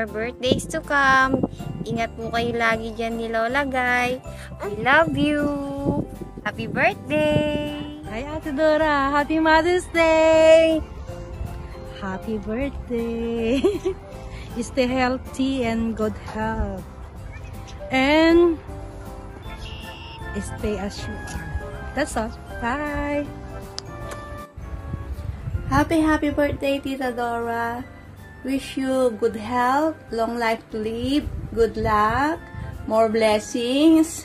More birthdays to come. Ingat po kayo lagi dyan ni Lola Guy. We love you. Happy birthday. Hi, Ate Dora. Happy Mother's Day. Happy birthday. Stay healthy and good health. And stay as you are. That's all. Bye. Happy, happy birthday, Tita Dora. Wish you good health, long life to live, good luck, more blessings.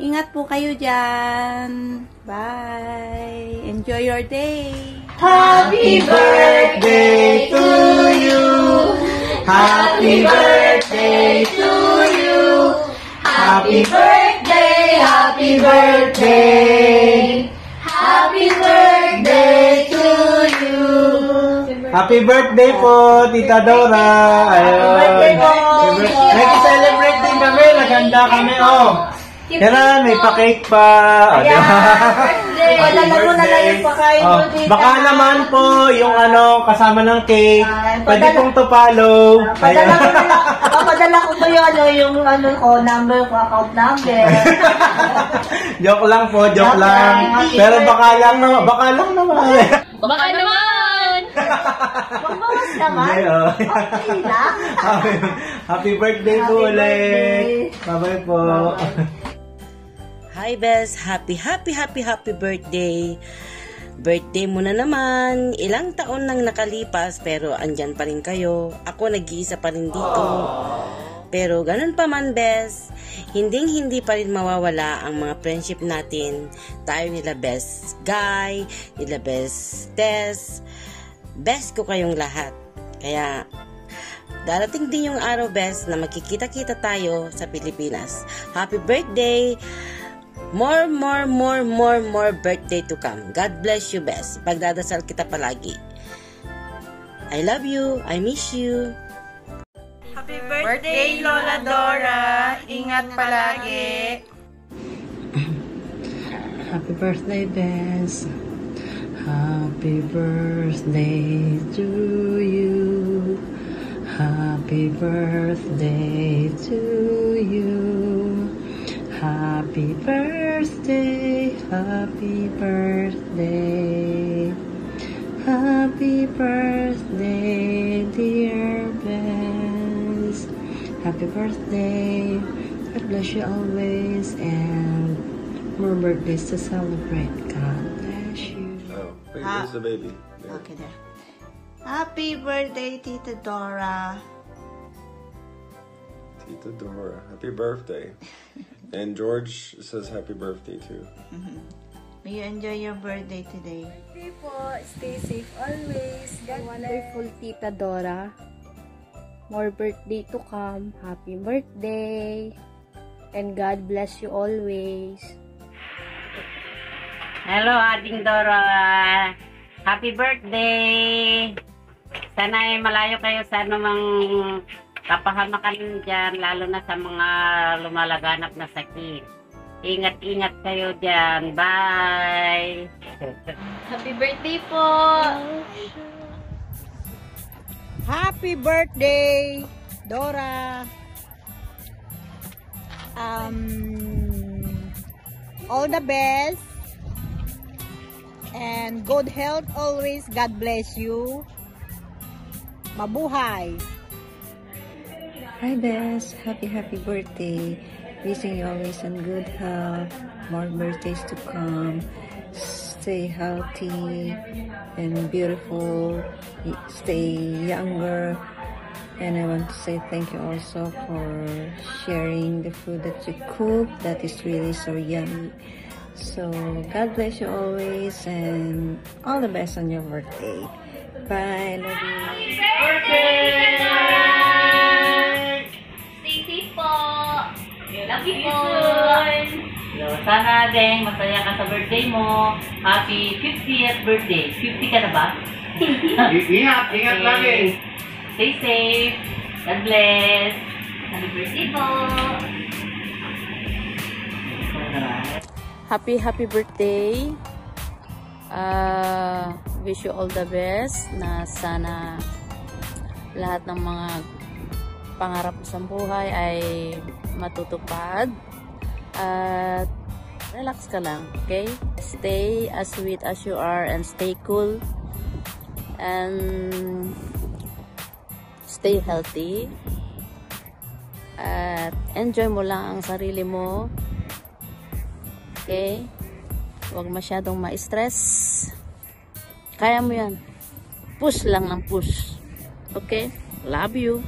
Ingat po kayo dyan. Bye. Enjoy your day. Happy birthday to you. Happy birthday to you. Happy birthday, happy birthday. Happy birthday. Happy birthday po, Tita Dora. Ayun. birthday po. Nag-celebrate din kami. Naganda kami, oh. Kaya may pa-cake pa. Oh, ba? birthday. Happy Padala mo na lang birthday. yung pakain mo, Oh, tita. Baka naman po yung ano, kasama ng cake. Pwede pong to follow. Padala ko na lang. Papadala ko po yung ano, yung ano ko, number ko, account number. joke lang po, joke Joke lang. lang. Pero baka lang naman, baka lang naman. Baka naman. Magbawas naman. Hindi, oh. Okay lang. happy, happy birthday po Happy ulit. Bye-bye po. Hi Bes, happy happy happy happy birthday. Birthday mo na naman. Ilang taon nang nakalipas pero andyan pa rin kayo. Ako nag-iisa pa rin dito. Pero ganun pa man Bes, hinding hindi pa rin mawawala ang mga friendship natin. Tayo nila best guy, nila best Tess. Best ko kayong lahat. Kaya Darating din yung araw, best, na magkikita-kita tayo sa Pilipinas. Happy birthday! More, more, more, more, more birthday to come. God bless you, best. Pagdadasal kita palagi. I love you. I miss you. Birthday, Lola Dora. Ingat palagi. Happy birthday, Bess. Happy birthday to you. Happy birthday to you. Happy birthday, happy birthday. Happy birthday, dear Bess. Happy birthday. God bless you always and more birthdays to celebrate. God wait, Ah. where's the baby? There. Okay there. Happy birthday, Tita Dora. Tita Dora. Happy birthday. and George says happy birthday too. May you enjoy your birthday today. Birthday po. Stay safe always. Wonderful Tita Dora. More birthday to come. Happy birthday. And God bless you always. Hello, Ading Dora. Happy birthday! Sana ay malayo kayo sa anumang kapahamakan dyan, lalo na sa mga lumalaganap na sakit. Ingat-ingat kayo dyan. Bye! Happy birthday po! Happy birthday, Dora. Um, all the best. And good health always. God bless you. Mabuhay. Hi, Bess. Happy, happy birthday. Wishing you always in good health. More birthdays to come. Stay healthy and beautiful. Stay younger And I want to say thank you also for sharing the food that you cook. That is really so yummy. So God bless you always and all the best on your birthday. Bye. Love you. So, sana din masaya ka sa birthday mo. Happy 50th birthday. 50 ka na ba? Ingat, ingat lagi. Stay safe. God bless. Happy birthday po. Happy, happy birthday. Uh, wish you all the best na sana lahat ng mga pangarap mo sa buhay ay matutupad. At relax ka lang, okay? Stay as sweet as you are and stay cool. And stay healthy. At enjoy mo lang ang sarili mo. Okay? Huwag masyadong ma-stress. Kaya mo yan. Push lang ng push. Okay? Love you.